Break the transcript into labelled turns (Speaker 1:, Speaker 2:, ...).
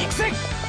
Speaker 1: 行くぜ